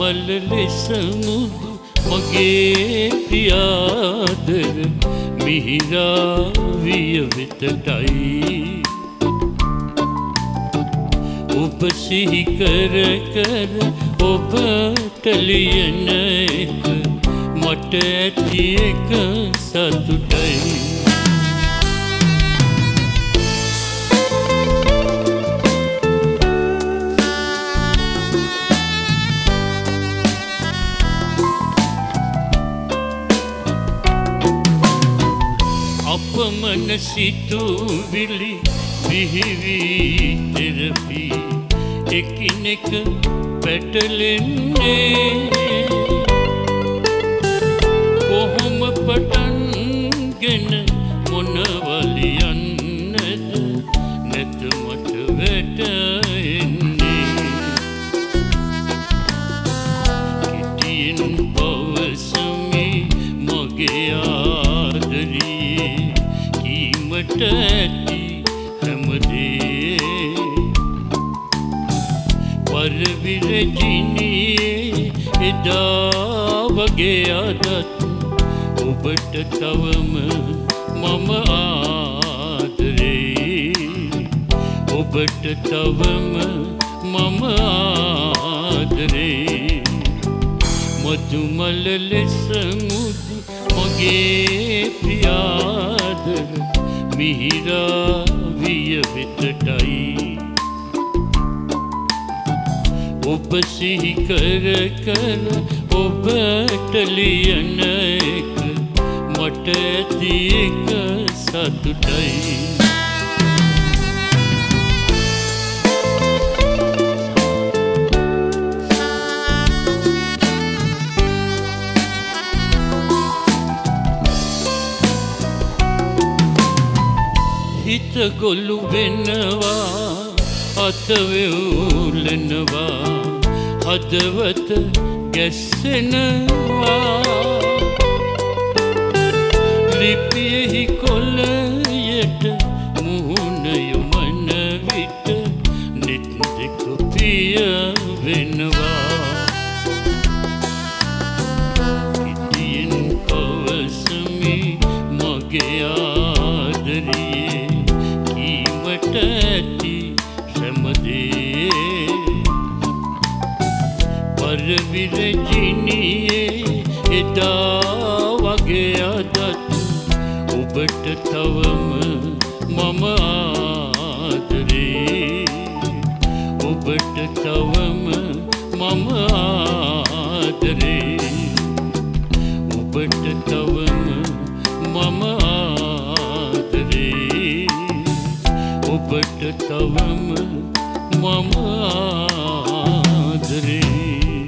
මල් ලෙස මුදු මගේ ප්‍රියාදර මිහිරාවිය වෙතටයි ඔබ සිහි කර කර ඔබට ලියන එක මට ඇති එක සතුටයි අපමණ සිතුවිලි විහිවී තෙරපි. එකිනෙක පැටලෙන්නේ කොහොම පටන්ගෙන කීමට ඇති හැමදේ පරවිරජිනයේ එදා වගේ අදත් ඔබට තවම මම ආදරේ ඔබට තවම මම ආදරේ මදුමල ලෙස මුදු මගේ ප්‍රියාදර මිහිරාවිය වෙතටයි ඔබ සිහි කර කර ඔබට ලියන එක මට ඇති එක සතුටයි. හිත ගොල්ලු වෙනවා අතවෙවුලනවා හදවත ගැස්සෙනවා. ලිපියෙහි කොල්ලයට මුහුණ යොමන විට නෙත් දෙක පිය වෙනවා. සැමදේ පරවිරජිනියේ එදා වගේ අදත් ඔබට තවම මම ආදරේ ඔබට තවම මම ආදරේ ඔබට තවම මම ආදරේ ඔබට තවම මම ආදරේ